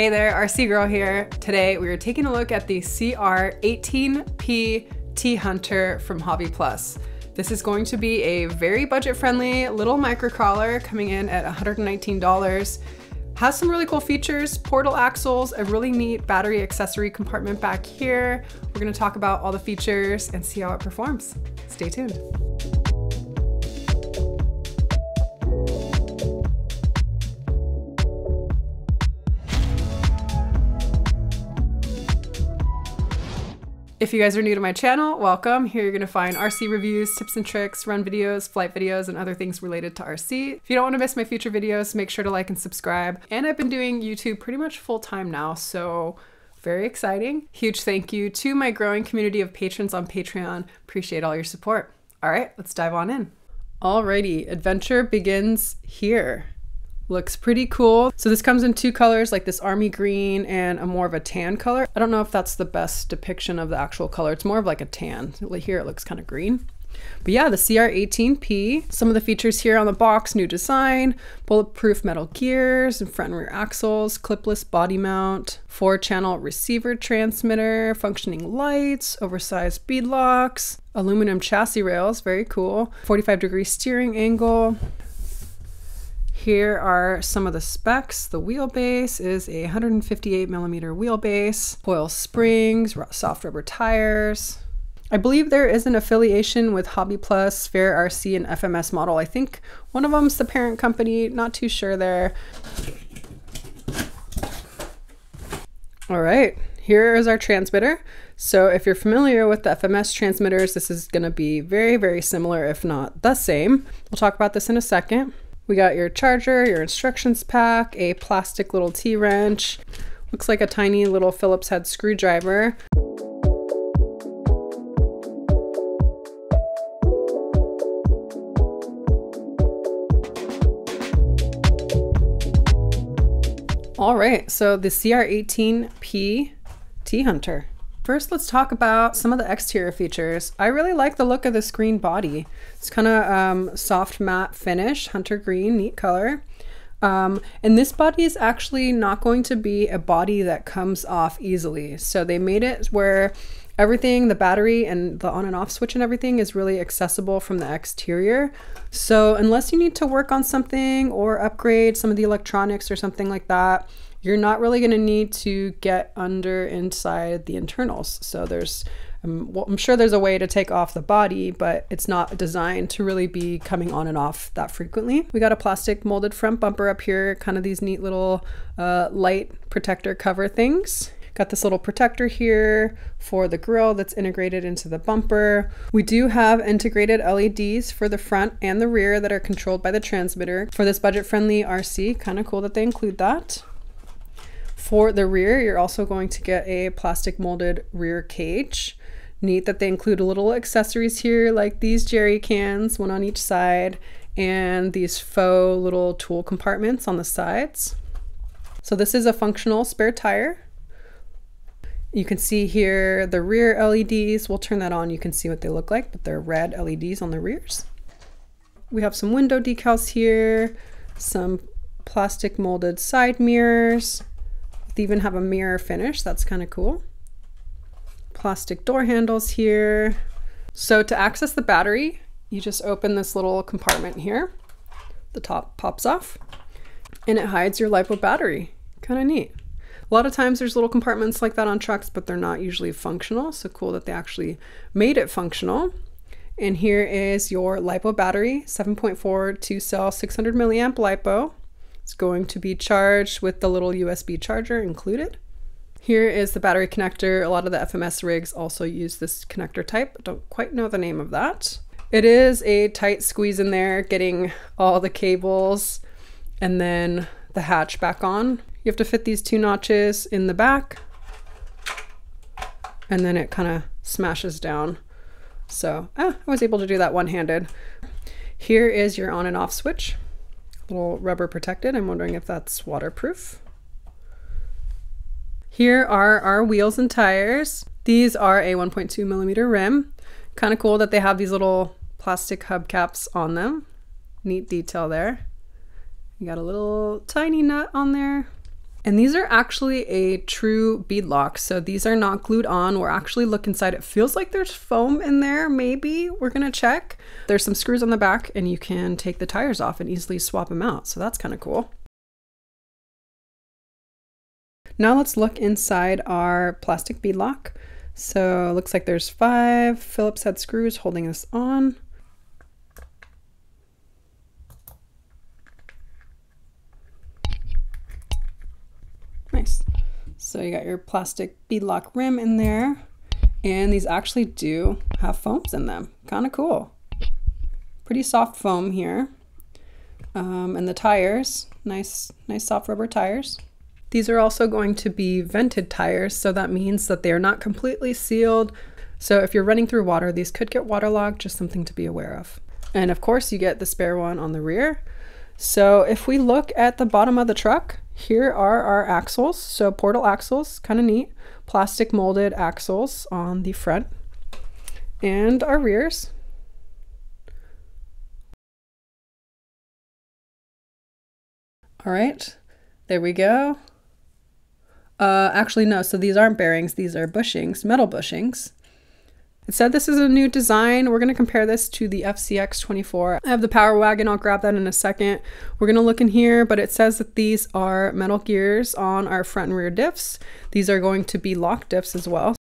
Hey there, RC Girl here. Today we are taking a look at the CR18P T Hunter from Hobby Plus. This is going to be a very budget friendly little micro crawler coming in at $119. Has some really cool features, portal axles, a really neat battery accessory compartment back here. We're gonna talk about all the features and see how it performs. Stay tuned. If you guys are new to my channel, welcome. Here you're gonna find RC reviews, tips and tricks, run videos, flight videos, and other things related to RC. If you don't wanna miss my future videos, make sure to like and subscribe. And I've been doing YouTube pretty much full time now, so very exciting. Huge thank you to my growing community of patrons on Patreon. Appreciate all your support. All right, let's dive on in. Alrighty, adventure begins here. Looks pretty cool. So this comes in two colors, like this army green and a more of a tan color. I don't know if that's the best depiction of the actual color. It's more of like a tan. Here it looks kind of green. But yeah, the CR18P, some of the features here on the box, new design, bulletproof metal gears and front and rear axles, clipless body mount, four channel receiver transmitter, functioning lights, oversized bead locks, aluminum chassis rails, very cool, 45 degree steering angle, here are some of the specs. The wheelbase is a 158 millimeter wheelbase, coil springs, soft rubber tires. I believe there is an affiliation with Hobby Plus, Fair RC, and FMS model. I think one of them's the parent company, not too sure there. All right, here is our transmitter. So if you're familiar with the FMS transmitters, this is gonna be very, very similar, if not the same. We'll talk about this in a second. We got your charger, your instructions pack, a plastic little T-wrench, looks like a tiny little Phillips head screwdriver. All right, so the CR18P T-Hunter. First, let's talk about some of the exterior features. I really like the look of this green body. It's kind of um, soft matte finish, hunter green, neat color. Um, and this body is actually not going to be a body that comes off easily. So they made it where everything, the battery and the on and off switch and everything is really accessible from the exterior. So unless you need to work on something or upgrade some of the electronics or something like that, you're not really going to need to get under inside the internals. So there's, um, well, I'm sure there's a way to take off the body, but it's not designed to really be coming on and off that frequently. We got a plastic molded front bumper up here, kind of these neat little uh, light protector cover things. Got this little protector here for the grill that's integrated into the bumper. We do have integrated LEDs for the front and the rear that are controlled by the transmitter. For this budget-friendly RC, kind of cool that they include that. For the rear, you're also going to get a plastic molded rear cage. Neat that they include little accessories here like these jerry cans, one on each side, and these faux little tool compartments on the sides. So this is a functional spare tire. You can see here the rear LEDs. We'll turn that on. You can see what they look like, but they're red LEDs on the rears. We have some window decals here, some plastic molded side mirrors, they even have a mirror finish. That's kind of cool. Plastic door handles here. So to access the battery, you just open this little compartment here. The top pops off and it hides your LiPo battery. Kind of neat. A lot of times there's little compartments like that on trucks, but they're not usually functional. So cool that they actually made it functional. And here is your LiPo battery, 7.4 two cell 600 milliamp LiPo. It's going to be charged with the little USB charger included. Here is the battery connector. A lot of the FMS rigs also use this connector type. Don't quite know the name of that. It is a tight squeeze in there, getting all the cables and then the hatch back on. You have to fit these two notches in the back and then it kind of smashes down. So ah, I was able to do that one-handed. Here is your on and off switch little rubber protected. I'm wondering if that's waterproof. Here are our wheels and tires. These are a 1.2 millimeter rim. Kind of cool that they have these little plastic hubcaps on them. Neat detail there. You got a little tiny nut on there. And these are actually a true bead lock. So these are not glued on. We're actually look inside. It feels like there's foam in there, maybe. We're gonna check. There's some screws on the back and you can take the tires off and easily swap them out. So that's kind of cool. Now let's look inside our plastic bead lock. So looks like there's five Phillips head screws holding this on. Nice. So you got your plastic beadlock rim in there. And these actually do have foams in them. Kind of cool. Pretty soft foam here. Um, and the tires, nice, nice soft rubber tires. These are also going to be vented tires, so that means that they are not completely sealed. So if you're running through water, these could get waterlogged, just something to be aware of. And of course, you get the spare one on the rear. So if we look at the bottom of the truck, here are our axles. So portal axles, kind of neat. Plastic molded axles on the front. And our rears. All right, there we go. Uh, actually, no, so these aren't bearings, these are bushings, metal bushings. It said this is a new design. We're going to compare this to the FCX24. I have the Power Wagon. I'll grab that in a second. We're going to look in here, but it says that these are metal gears on our front and rear diffs. These are going to be lock diffs as well.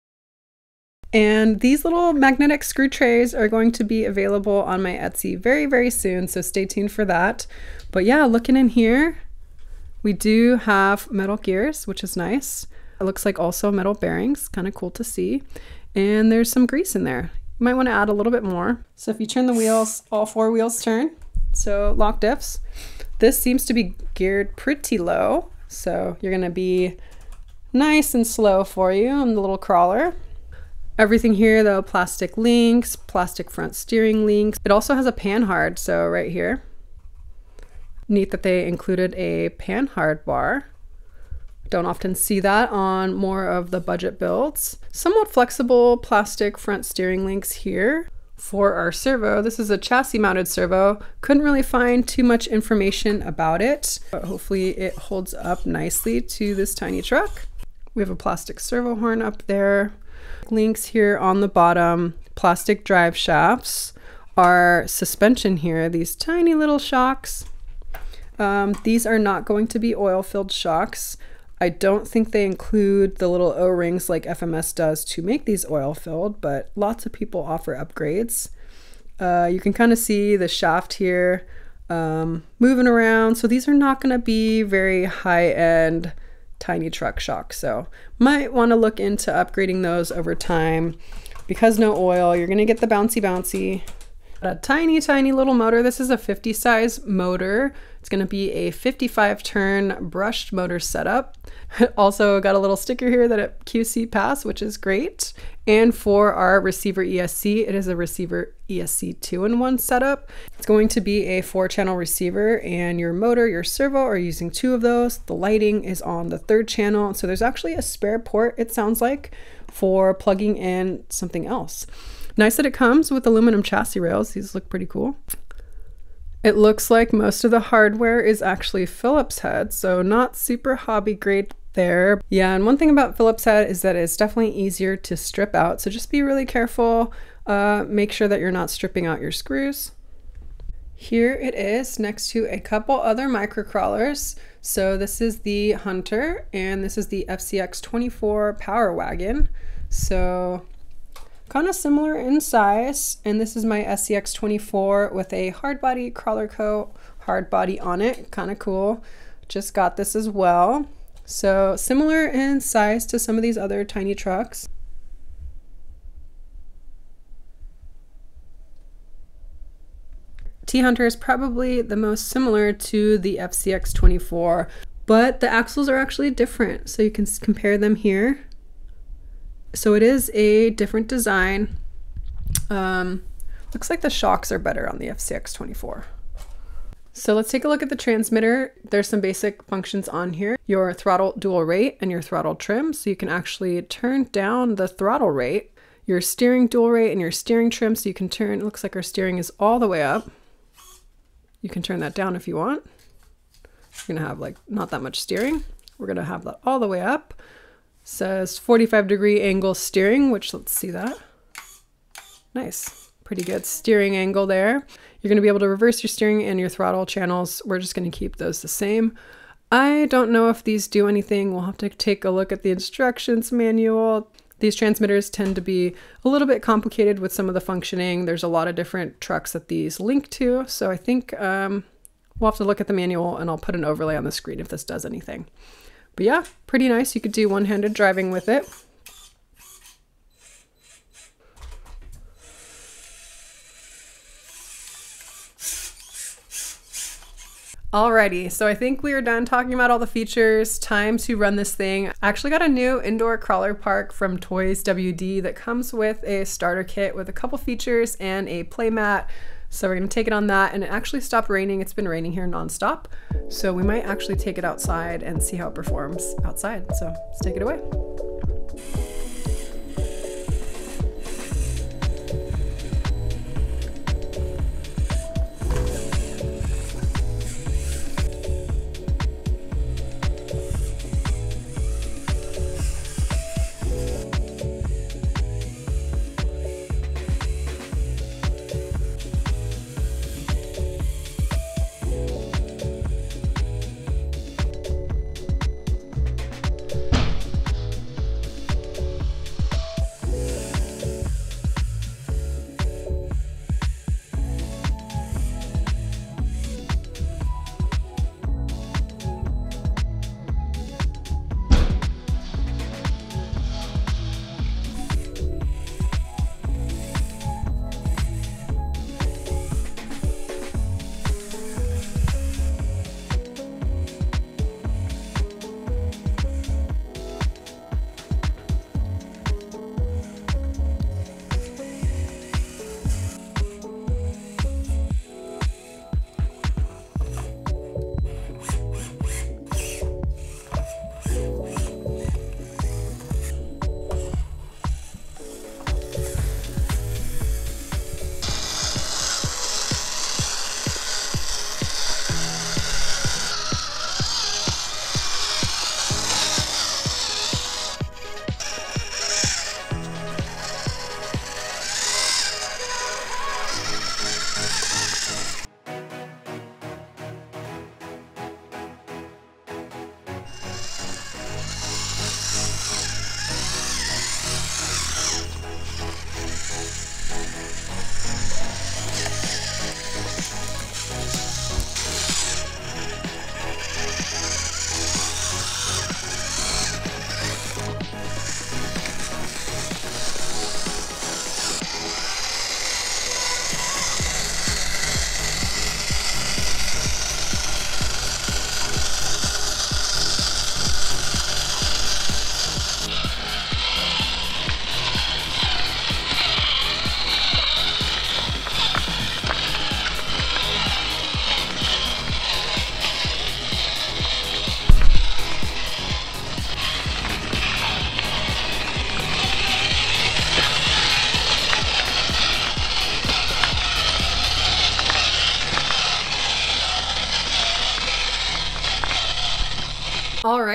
And these little magnetic screw trays are going to be available on my Etsy very, very soon. So stay tuned for that. But yeah, looking in here, we do have metal gears, which is nice. It looks like also metal bearings, kind of cool to see and there's some grease in there. You might want to add a little bit more. So if you turn the wheels, all four wheels turn. So lock diffs. This seems to be geared pretty low. So you're going to be nice and slow for you on the little crawler. Everything here though, plastic links, plastic front steering links. It also has a panhard, so right here. Neat that they included a panhard bar. Don't often see that on more of the budget builds. Somewhat flexible plastic front steering links here for our servo. This is a chassis mounted servo. Couldn't really find too much information about it, but hopefully it holds up nicely to this tiny truck. We have a plastic servo horn up there. Links here on the bottom, plastic drive shafts. Our suspension here, these tiny little shocks. Um, these are not going to be oil filled shocks. I don't think they include the little O-rings like FMS does to make these oil filled, but lots of people offer upgrades. Uh, you can kind of see the shaft here um, moving around. So these are not going to be very high end tiny truck shocks. So might want to look into upgrading those over time. Because no oil, you're going to get the bouncy bouncy a tiny, tiny little motor. This is a 50 size motor. It's going to be a 55 turn brushed motor setup. also got a little sticker here that it QC pass, which is great. And for our receiver ESC, it is a receiver ESC 2-in-1 setup. It's going to be a four channel receiver and your motor, your servo are using two of those. The lighting is on the third channel. So there's actually a spare port, it sounds like, for plugging in something else. Nice that it comes with aluminum chassis rails. These look pretty cool. It looks like most of the hardware is actually Phillips head, so not super hobby grade there. Yeah, and one thing about Phillips head is that it's definitely easier to strip out, so just be really careful. Uh, make sure that you're not stripping out your screws. Here it is next to a couple other micro crawlers. So this is the Hunter and this is the FCX24 Power Wagon. So kind of similar in size. And this is my SCX24 with a hard body crawler coat, hard body on it. Kind of cool. Just got this as well. So similar in size to some of these other tiny trucks. T-Hunter is probably the most similar to the FCX24, but the axles are actually different. So you can compare them here. So it is a different design. Um, looks like the shocks are better on the FCX24. So let's take a look at the transmitter. There's some basic functions on here. Your throttle dual rate and your throttle trim. So you can actually turn down the throttle rate, your steering dual rate and your steering trim. So you can turn, it looks like our steering is all the way up. You can turn that down if you want. You're gonna have like not that much steering. We're gonna have that all the way up. Says 45 degree angle steering, which let's see that. Nice, pretty good steering angle there. You're gonna be able to reverse your steering and your throttle channels. We're just gonna keep those the same. I don't know if these do anything. We'll have to take a look at the instructions manual. These transmitters tend to be a little bit complicated with some of the functioning. There's a lot of different trucks that these link to. So I think um, we'll have to look at the manual and I'll put an overlay on the screen if this does anything. But yeah, pretty nice. You could do one-handed driving with it. Alrighty, so I think we are done talking about all the features. Time to run this thing. I actually got a new indoor crawler park from Toys WD that comes with a starter kit with a couple features and a playmat. So we're gonna take it on that and it actually stopped raining. It's been raining here nonstop. So we might actually take it outside and see how it performs outside. So let's take it away.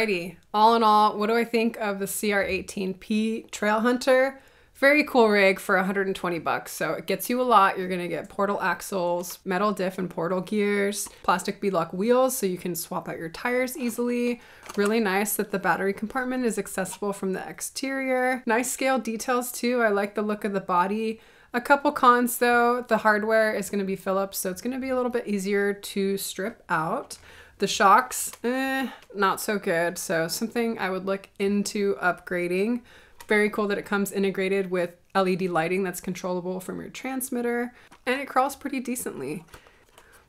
Alrighty. All in all, what do I think of the CR18P Trail Hunter? Very cool rig for 120 bucks. So it gets you a lot. You're gonna get portal axles, metal diff and portal gears, plastic beadlock wheels so you can swap out your tires easily. Really nice that the battery compartment is accessible from the exterior. Nice scale details too. I like the look of the body. A couple cons though, the hardware is gonna be Phillips, so it's gonna be a little bit easier to strip out. The shocks, eh, not so good. So something I would look into upgrading. Very cool that it comes integrated with LED lighting that's controllable from your transmitter and it crawls pretty decently.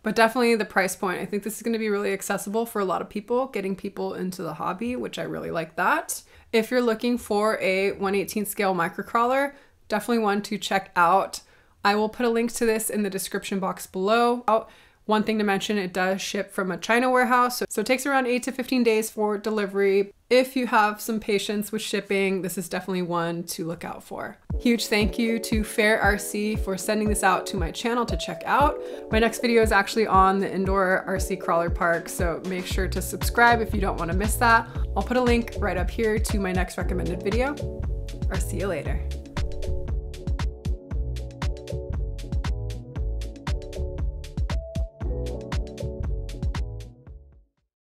But definitely the price point. I think this is going to be really accessible for a lot of people, getting people into the hobby, which I really like that. If you're looking for a 118 scale microcrawler, definitely one to check out. I will put a link to this in the description box below. One thing to mention, it does ship from a China warehouse, so, it takes around 8 to 15 days for delivery. if you have some patience with shipping, this is definitely one to look out for. Huge thank you to Fair RC for sending this out to my channel to check out. My next video is actually on the indoor RC crawler park, so make sure to subscribe if you don't want to miss that. I'll put a link right up here to my next recommended video. I'll see you later.